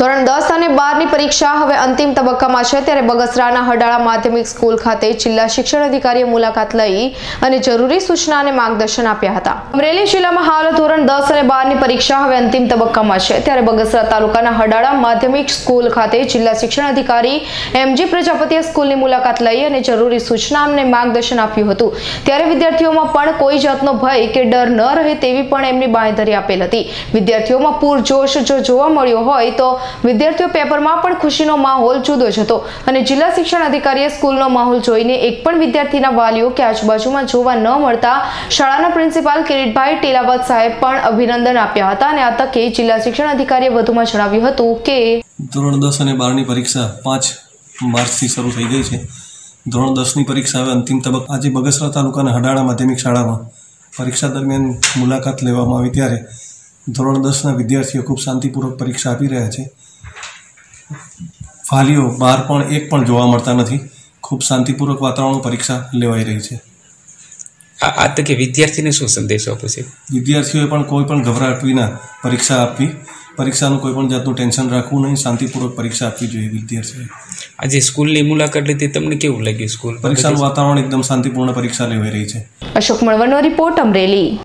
ધોરણ દસ અને બારની પરીક્ષા હવે અંતિમ તબક્કામાં છે ત્યારે બગસરાના હડાળા માધ્યમિક સ્કૂલ ખાતે જિલ્લા શિક્ષણ અધિકારીએ મુલાકાત લઈ અને જરૂરી સૂચના અને માર્ગદર્શન આપ્યા હતા. અમરેલી જિલ્લામાં હાલ ધોરણ દસ અને બારની પરીક્ષા હવે અંતિમ તબક્કામાં છે. ત્યારે બગસરા તાલુકાના હડાળા માધ્યમિક સ્કૂલ ખાતે જિલ્લા શિક્ષણ અધિકારી એમજી પ્રજાપતિએ સ્કૂલની મુલાકાત લઈ અને જરૂરી સૂચના અને માર્ગદર્શન આપ્યું હતું. ત્યારે વિદ્યાર્થીઓમાં પણ કોઈ જાતનો ભય કે ડર ન રહે તેવી પણ એમની બાંયધરી આપેલ હતી. વિદ્યાર્થીઓમાં પૂરજોશ જો જોવા મળ્યો હોય તો વિદ્યાર્થીઓ પેપરમાં પણ ખુશીનો માહોલ જુદો જ હતો અને જિલ્લા શિક્ષણ અધિકારીએ સ્કૂલનો માહોલ જોઈને એક પણ વિદ્યાર્થીના વાલીઓ કે આજુબાજુમાં જોવા ન મળતા શાળાના પ્રિન્સિપાલ કિરીટભાઈ ટેલાવત સાહેબ પણ અભિનંદન આપ્યા હતા અને આ તકે જિલ્લા શિક્ષણ અધિકારીએ વધુમાં જણાવ્યું હતું કે ધોરણ દસ અને બારની પરીક્ષા પાંચ માર્ચથી શરૂ થઈ ગઈ છે. ધોરણ દસની પરીક્ષા હવે અંતિમ તબક્કા આજે બગસરા તાલુકાના હડાળા માધ્યમિક શાળામાં પરીક્ષા દરમિયાન મુલાકાત લેવામાં આવી ત્યારે ધોરણ દસના વિદ્યાર્થીઓ ખૂબ શાંતિપૂર્વક પરીક્ષા આપી રહ્યા છે. વાલીઓ બહાર પણ એક પણ જોવા મળતા નથી. ખૂબ શાંતિપૂર્વક વાતાવરણમાં પરીક્ષા લેવાઈ રહી છે. આ આ તકે વિદ્યાર્થીને શું સંદેશો આપો છે? વિદ્યાર્થીઓએ પણ કોઈ પણ ગભરાટ વિના પરીક્ષા આપવી. પરીક્ષાનું કોઈ પણ જાતનું ટેન્શન રાખવું નહીં. શાંતિપૂર્વક પરીક્ષા આપવી જોઈએ વિદ્યાર્થીઓએ. આજે સ્કૂલની મુલાકાત લીધી. તમને કેવું લાગ્યું સ્કૂલ? પરીક્ષાનું વાતાવરણ એકદમ શાંતિપૂર્ણ પરીક્ષા લેવાઈ રહી છે. અશોક મળવાનો રિપોર્ટ અમરેલી.